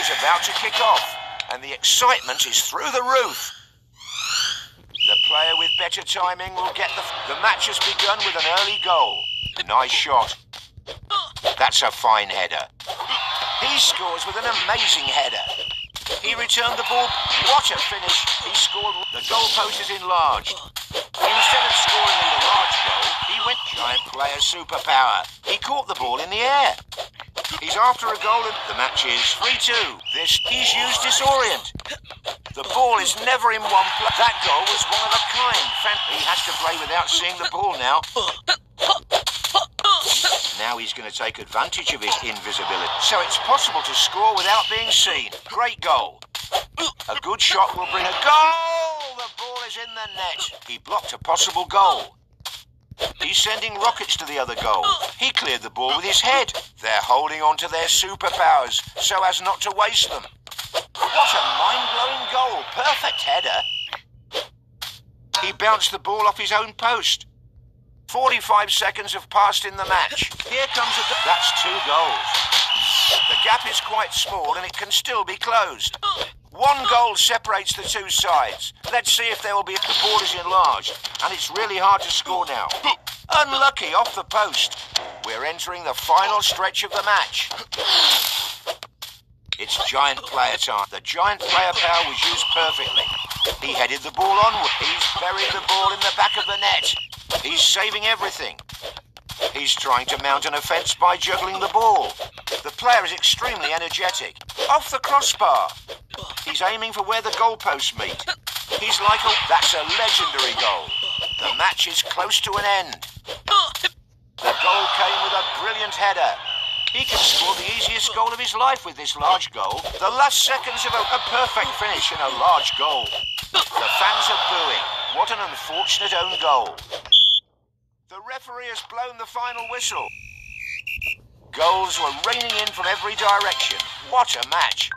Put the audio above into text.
about to kick off, and the excitement is through the roof. The player with better timing will get the... The match has begun with an early goal. Nice shot. That's a fine header. He scores with an amazing header. He returned the ball. What a finish. He scored. The goalpost is enlarged. Instead of scoring in the large goal, he went giant player superpower. He caught the ball in the air. He's after a goal and the match is 3-2. This, he's used disorient. The ball is never in one place. That goal was one of a kind. He has to play without seeing the ball now. Now he's going to take advantage of his invisibility. So it's possible to score without being seen. Great goal. A good shot will bring a goal! The ball is in the net. He blocked a possible goal. He's sending rockets to the other goal. He cleared the ball with his head. They're holding on to their superpowers so as not to waste them. What a mind-blowing goal. Perfect header. He bounced the ball off his own post. 45 seconds have passed in the match. Here comes a... That's two goals. The gap is quite small and it can still be closed. One goal separates the two sides. Let's see if there will be... If the board is enlarged and it's really hard to score now. Unlucky off the post. We're entering the final stretch of the match. It's giant player time. The giant player power was used perfectly. He headed the ball onward. He's buried the ball in the back of the net. He's saving everything. He's trying to mount an offence by juggling the ball. The player is extremely energetic. Off the crossbar. He's aiming for where the goalposts meet. He's like a... That's a legendary goal. The match is close to an end. The goal came with a brilliant header. He can score the easiest goal of his life with this large goal. The last seconds of a, a perfect finish and a large goal. The fans are booing. What an unfortunate own goal. The referee has blown the final whistle. Goals were raining in from every direction. What a match.